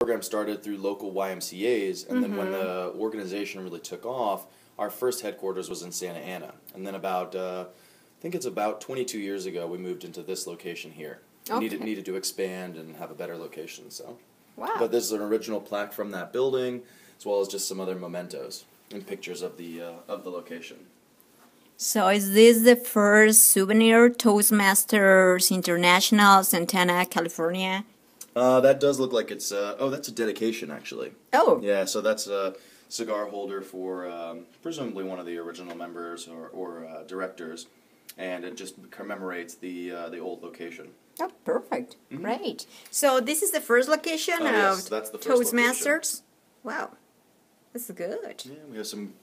program started through local YMCA's, and then when the organization really took off, our first headquarters was in Santa Ana, and then about uh, I think it's about 22 years ago we moved into this location here. We needed needed to expand and have a better location, so. Wow. But this is an original plaque from that building, as well as just some other mementos and pictures of the uh, of the location. So is this the first souvenir Toastmasters International, Santa Ana, California? Uh, that does look like it's uh, oh that's a dedication actually. Oh, Yeah, so that's a cigar holder for um, presumably one of the original members or, or uh, directors, and it just commemorates the uh, the old location. oh perfect. Great. So this is the first location. Oh, of yes, that's the first Toastmasters? Wow. That's good. Yeah, we have some